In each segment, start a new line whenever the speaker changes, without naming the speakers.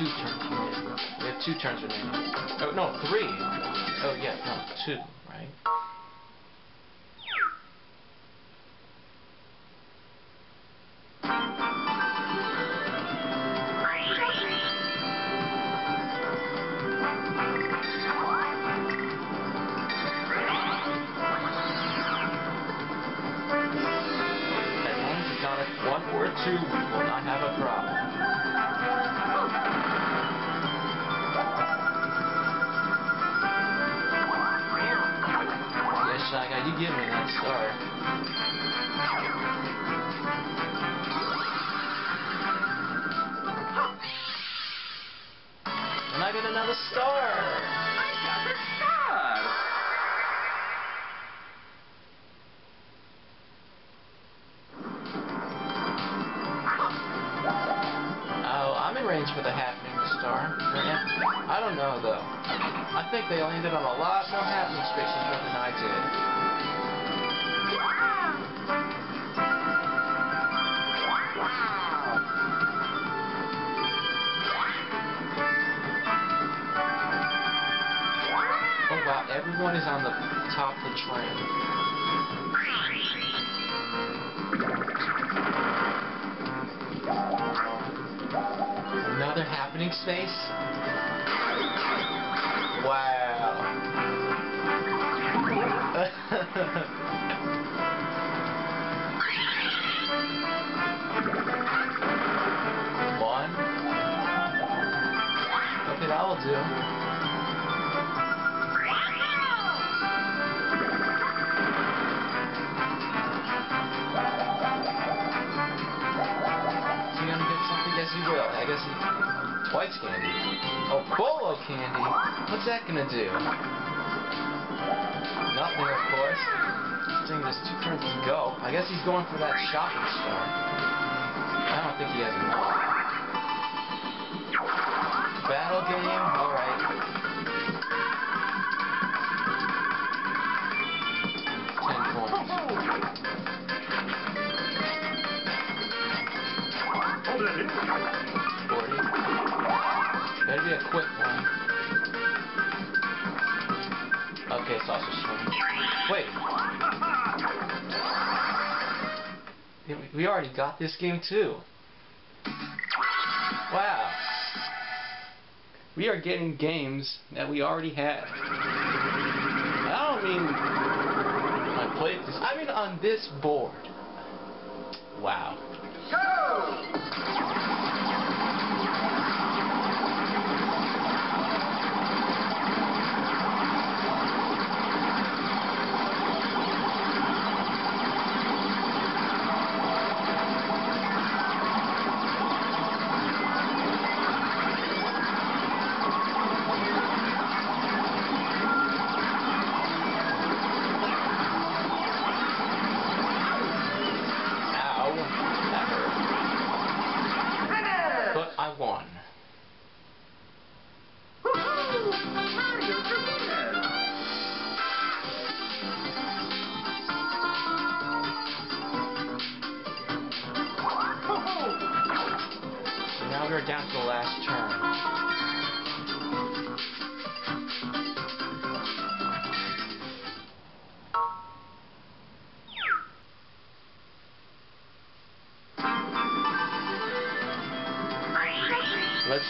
two turns. We have two turns remaining. Oh, no, three. Oh, yeah, no, two, right? One or two, we will not have a problem. Guy, you give me that star. And I get another star!
I
think they landed on a lot more happening spaces than I did. Oh wow, everyone is on the top of the train. Another happening space? Wow. One. Okay, that will do. Candy. What's that gonna do? Nothing, of course. Seeing there's two turns go. I guess he's going for that shopping star. I don't think he has enough. Be a quick one. Okay, sausage swing. Wait. We- already got this game too. Wow. We are getting games that we already had. I don't mean I played this. I mean on this board. Wow.
Go!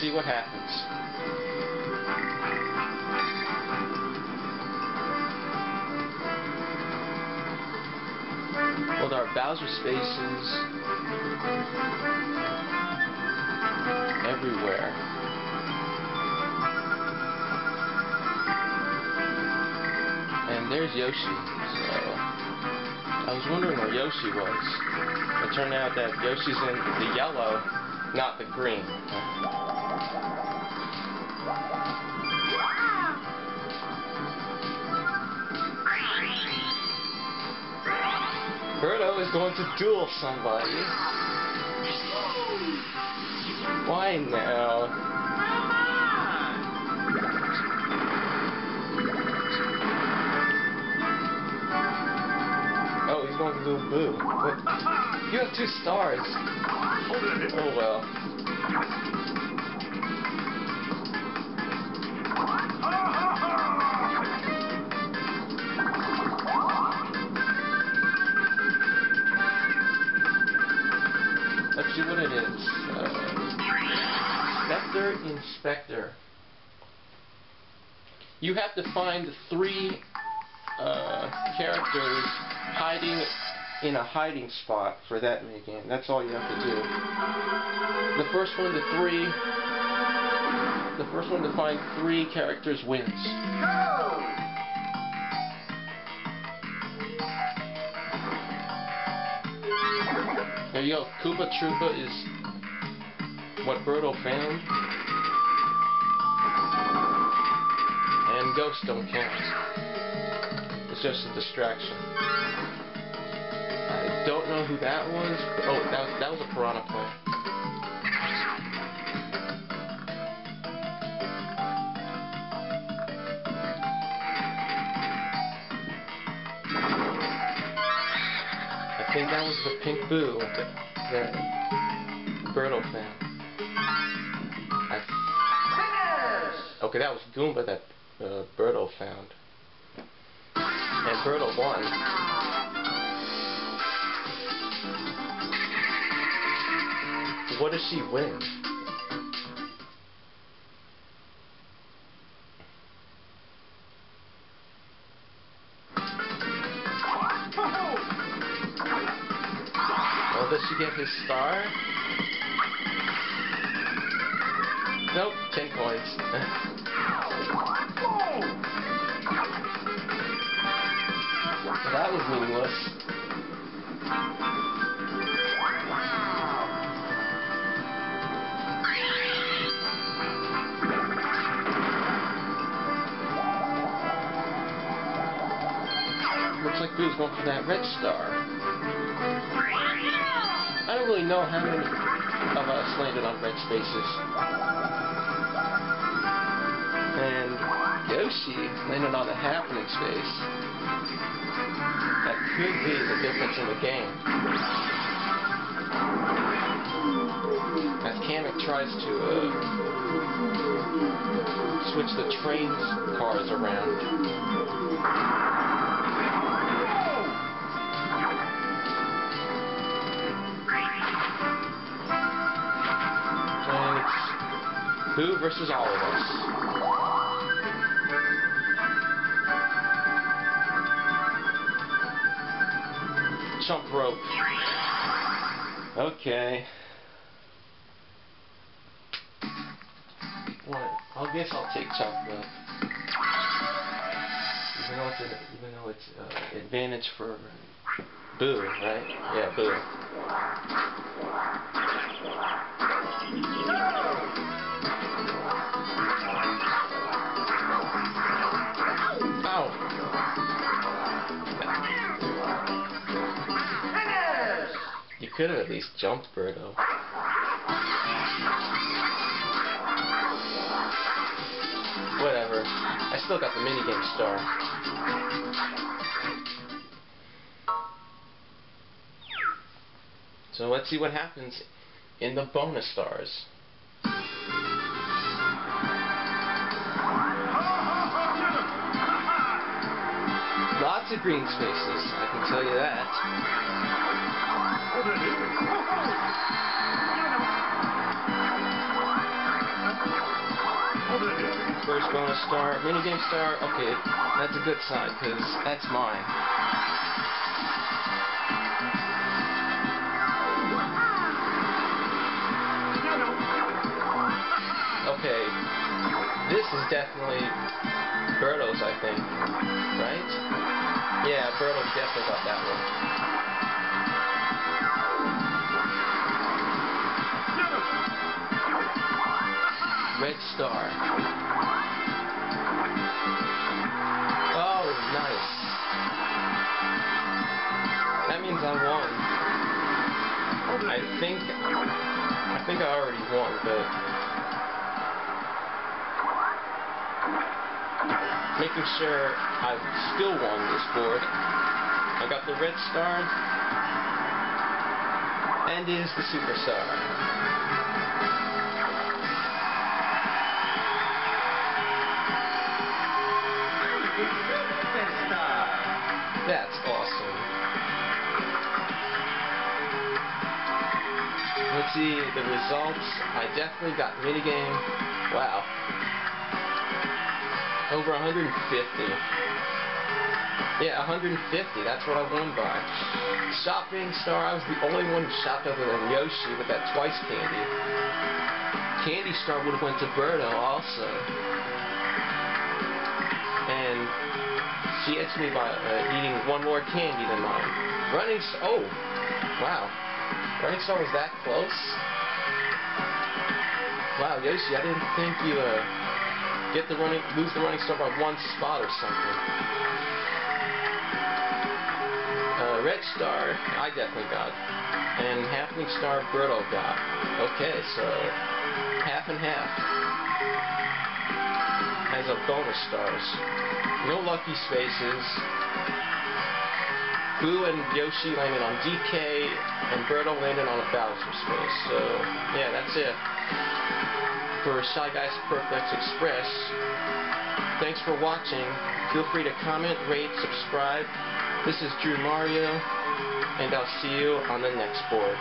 See what happens. With our Bowser spaces everywhere. And there's Yoshi. So I was wondering where Yoshi was. It turned out that Yoshi's in the yellow, not the green. Birdo is going to duel somebody. Why now? Going boo. What? You have two stars. Oh well. Let's see what it is. Uh, Inspector. You have to find three uh, characters hiding in a hiding spot for that minigame. That's all you have to do. The first one to three, the first one to find three characters wins.
Go!
There you go. Koopa Troopa is what Birdo found. And ghosts don't count. It's just a distraction. Don't know who that was. Oh, that, that was a Piranha Plant. I think that was the pink boo that, that Birdo okay, that was Goomba that uh, Birdo found. And Birdo won. What does she win? Oh, does she get his star? Nope, 10 coins. that was meaningless. Boo's going for that red star. I don't really know how many of us landed on red spaces. And Yoshi landed on a happening space. That could be the difference in the game. As Kamek tries to uh, switch the train cars around. Boo versus all of us. Jump rope. Okay. What? I guess I'll take jump rope. Even though it's, an, even though it's uh, advantage for Boo, right? Yeah, Boo. Could have at least jumped Birdo. Whatever. I still got the minigame star. So let's see what happens in the bonus stars. Lots of green spaces, I can tell you that. First bonus star, minigame star. Okay, that's a good sign because that's mine. Okay, this is definitely Birdo's, I think. Right? Yeah, Birdo definitely got that one. Red star. Oh, nice. That means I won. I think I think I already won, but making sure I still won this board. I got the red star and is the superstar. See the results. I definitely got minigame. Wow. Over 150. Yeah, 150. That's what I won by. Shopping star. I was the only one who shopped other than Yoshi with that twice candy. Candy star would have went to Birdo also. And she hits me by uh, eating one more candy than mine. Running oh, wow. Running Star was that close? Wow, Yoshi, I didn't think you uh get the running lose the running star by one spot or something. Uh, Red Star, I definitely got. And Happening Star Birdo got. Okay, so half and half. As of bonus stars. No lucky spaces. Boo and Yoshi landed on DK, and Birdo landed on a Bowser space. So, yeah, that's it. For Shy Guys Perplex Express, thanks for watching. Feel free to comment, rate, subscribe. This is Drew Mario, and I'll see you on the next board.